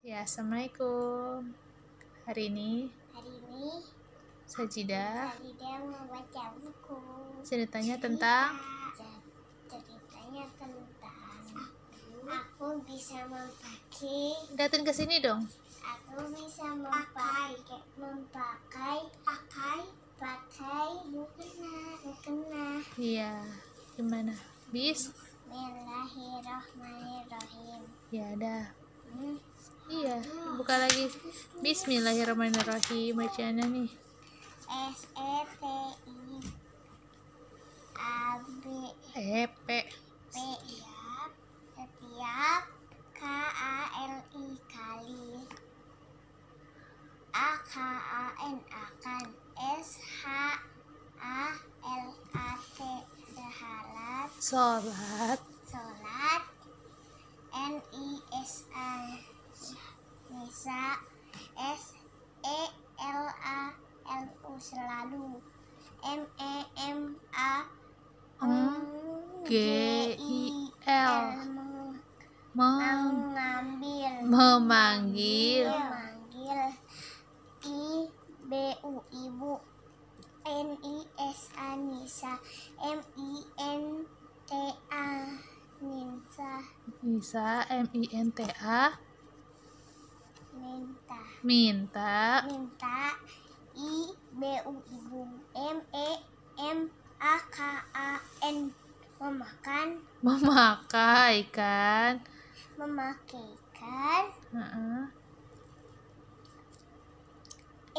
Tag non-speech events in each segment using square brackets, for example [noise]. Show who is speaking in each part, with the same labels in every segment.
Speaker 1: Ya, Assalamualaikum. Hari ini
Speaker 2: Hari ini
Speaker 1: Sajidah
Speaker 2: Farida membaca buku.
Speaker 1: ceritanya tentang
Speaker 2: Cerita. Ceritanya tentang aku bisa memakai
Speaker 1: datang ke sini dong.
Speaker 2: aku bisa memakai memakai pakai pakai mukena mukena
Speaker 1: Iya, gimana? Bis?
Speaker 2: Bismillahirrahmanirrahim.
Speaker 1: Ya, ada.
Speaker 2: Hmm.
Speaker 1: Buka lagi. Bismillahirrahmanirrahim. Bacaannya nih.
Speaker 2: S E T I A B.
Speaker 1: E P.
Speaker 2: P setiap setiap. K A L I kali. A K A N akan. S H A L A T. Sahalat
Speaker 1: Sholat
Speaker 2: sholat N I S A nisa S E L A L U selalu. M E M A
Speaker 1: G I L. Meng
Speaker 2: mengambil.
Speaker 1: memanggil.
Speaker 2: Memanggil. I B U ibu. N I S A Nisa M I N T A Ninsa.
Speaker 1: Nisa M I N T A
Speaker 2: minta
Speaker 1: minta
Speaker 2: minta I B U ibu M E M A K A N memakan
Speaker 1: memakai kan.
Speaker 2: memakaikan
Speaker 1: Heeh.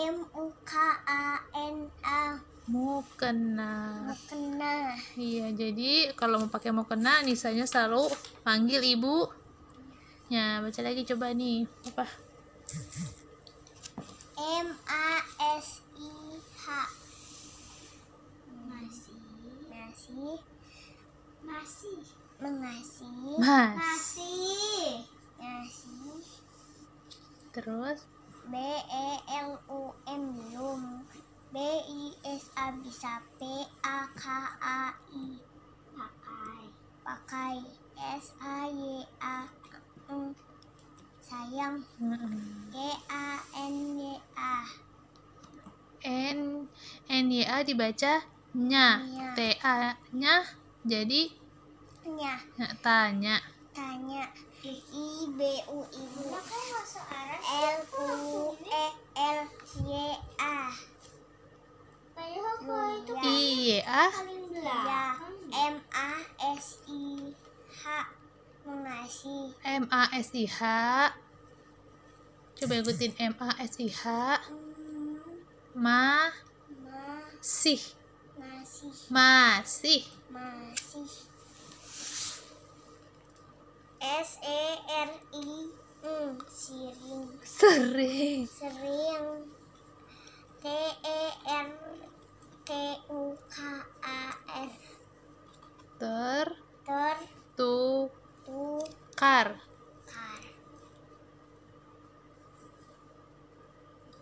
Speaker 2: M U K A N A
Speaker 1: Mukena.
Speaker 2: mukena
Speaker 1: Iya, jadi kalau mau pakai mau kena, Nisanya selalu panggil ibu. Ya, baca lagi coba nih. Apa?
Speaker 2: M A S I H. Masih. Masih. Masih. Mengasih.
Speaker 1: Mas.
Speaker 2: masih. Masih
Speaker 1: Terus?
Speaker 2: B E L U M belum B I S A bisa P A K A I
Speaker 1: heeh.
Speaker 2: G A N Y A
Speaker 1: N N Y A dibaca nya.
Speaker 2: Nya.
Speaker 1: T A nya jadi
Speaker 2: nya
Speaker 1: ya, tanya.
Speaker 2: tanya I B U ibu L U E L Y A
Speaker 1: I Y A
Speaker 2: ya M A S I H mengasih
Speaker 1: M A S I H. Coba ikutin M A S I H. Ma. Sih.
Speaker 2: Masih
Speaker 1: masih
Speaker 2: S E R I N siring
Speaker 1: sering.
Speaker 2: Sering. T E R T U K A R.
Speaker 1: Ter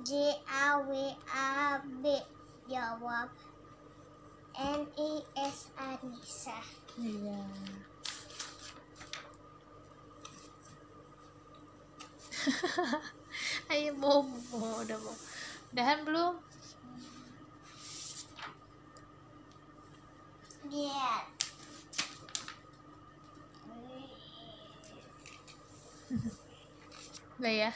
Speaker 2: J A W A B. Jawab. N I S A Nisa
Speaker 1: iya. [laughs] Ayo bobo udah bobo udahan belum?
Speaker 2: Lihat
Speaker 1: udah ya